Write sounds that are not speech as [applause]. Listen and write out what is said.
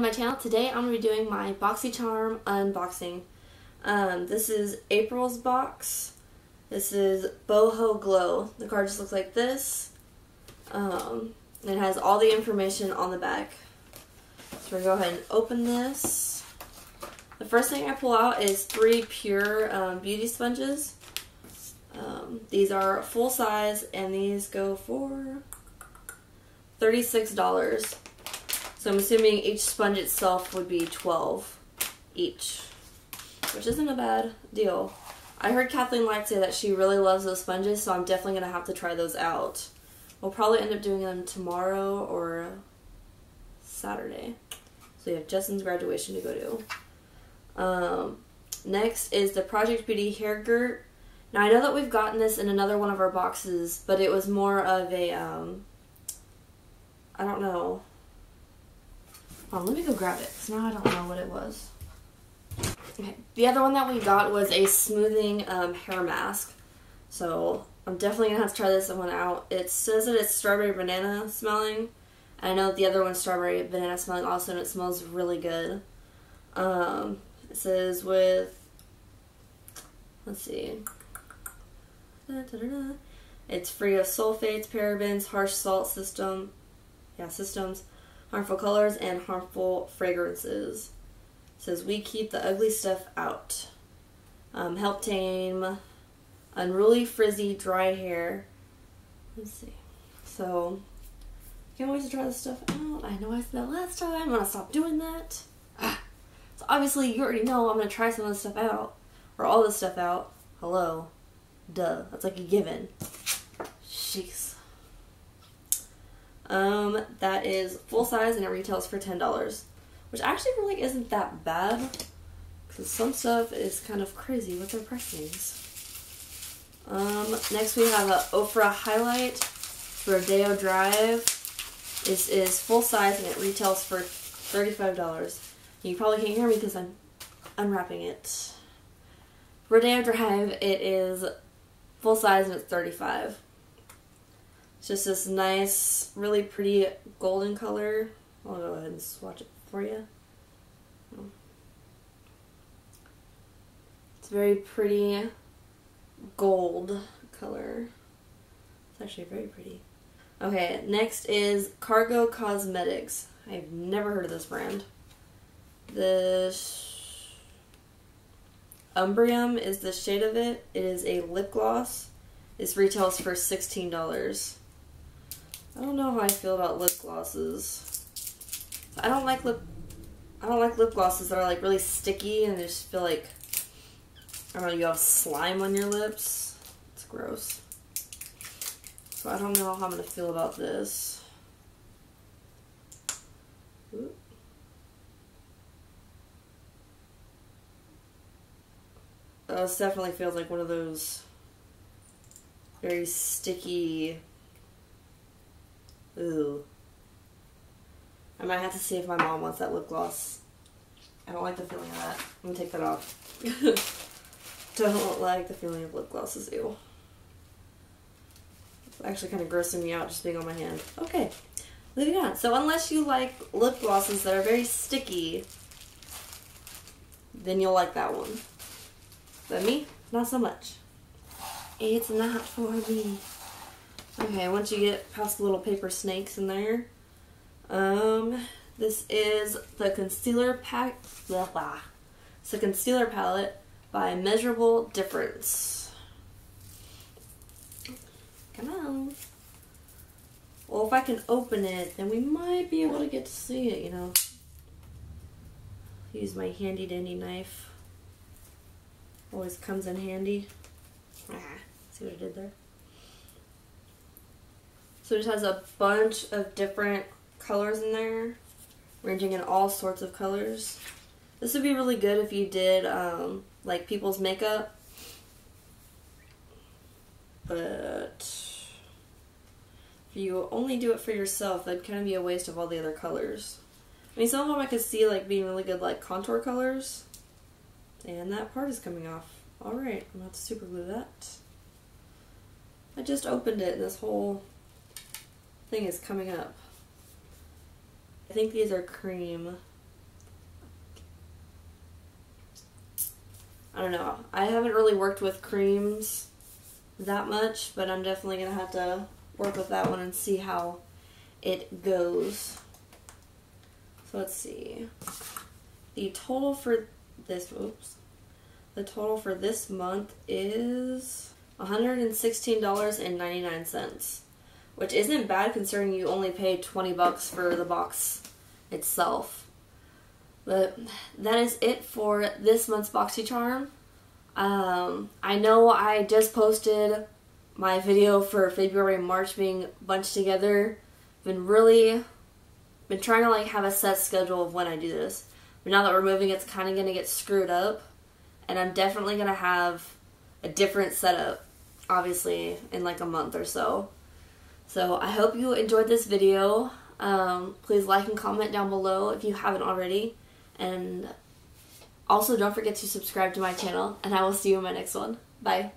to my channel. Today I'm going to be doing my BoxyCharm unboxing. Um, this is April's box. This is Boho Glow. The card just looks like this. Um, it has all the information on the back. So we're going to go ahead and open this. The first thing I pull out is three PUR um, beauty sponges. Um, these are full size and these go for $36. So I'm assuming each sponge itself would be 12 each, which isn't a bad deal. I heard Kathleen Light say that she really loves those sponges, so I'm definitely going to have to try those out. We'll probably end up doing them tomorrow or Saturday. So we have Justin's graduation to go to. Um, next is the Project Beauty Hairgurt. Now I know that we've gotten this in another one of our boxes, but it was more of a, um, I don't know, on, let me go grab it, because now I don't know what it was. Okay, the other one that we got was a smoothing um, hair mask. So I'm definitely going to have to try this one out. It says that it's strawberry banana smelling. I know the other one's strawberry banana smelling also, and it smells really good. Um, it says with, let's see, da, da, da, it's free of sulfates, parabens, harsh salt system, yeah, systems, harmful colors, and harmful fragrances. It says we keep the ugly stuff out. Um, help tame unruly, frizzy, dry hair. Let's see. So, can't wait to try this stuff out. I know I said that last time. I'm gonna stop doing that. Ah. So obviously, you already know I'm gonna try some of this stuff out, or all this stuff out. Hello, duh. That's like a given. Jeez. Um, that is full size and it retails for $10, which actually really isn't that bad because some stuff is kind of crazy with their pricings. Um, next we have a Ofra Highlight Rodeo Drive. This is full size and it retails for $35. You probably can't hear me because I'm unwrapping it. Rodeo Drive, it is full size and it's 35 it's just this nice, really pretty golden color. I'll go ahead and swatch it for you. It's very pretty gold color. It's actually very pretty. Okay, next is Cargo Cosmetics. I've never heard of this brand. This Umbrium is the shade of it. It is a lip gloss. This retails for $16. I don't know how I feel about lip glosses. I don't like lip I don't like lip glosses that are like really sticky and they just feel like I don't know, you have slime on your lips. It's gross. So I don't know how I'm gonna feel about this. Ooh. this definitely feels like one of those very sticky Ooh. I might have to see if my mom wants that lip gloss. I don't like the feeling of that. I'm gonna take that off. [laughs] don't like the feeling of lip glosses, ew. It's actually kind of grossing me out just being on my hand. Okay, moving on. So unless you like lip glosses that are very sticky, then you'll like that one. But me, not so much. It's not for me. Okay, once you get past the little paper snakes in there, um, this is the concealer pack. Blah, blah. It's a concealer palette by Measurable Difference. Come on. Well, if I can open it, then we might be able to get to see it, you know. Use my handy dandy knife. Always comes in handy. Ah, see what I did there? So it just has a bunch of different colors in there, ranging in all sorts of colors. This would be really good if you did um, like people's makeup. But if you only do it for yourself, that'd kind of be a waste of all the other colors. I mean, some of them I could see like being really good like contour colors. And that part is coming off. Alright, I'm going to super glue that. I just opened it and this whole thing is coming up. I think these are cream. I don't know. I haven't really worked with creams that much, but I'm definitely going to have to work with that one and see how it goes. So let's see. The total for this, oops. The total for this month is $116.99 which isn't bad considering you only paid 20 bucks for the box itself. But that is it for this month's BoxyCharm. Um, I know I just posted my video for February and March being bunched together. Been really been trying to like have a set schedule of when I do this. But now that we're moving, it's kind of going to get screwed up. And I'm definitely going to have a different setup, obviously, in like a month or so. So I hope you enjoyed this video. Um, please like and comment down below if you haven't already. And also don't forget to subscribe to my channel. And I will see you in my next one. Bye.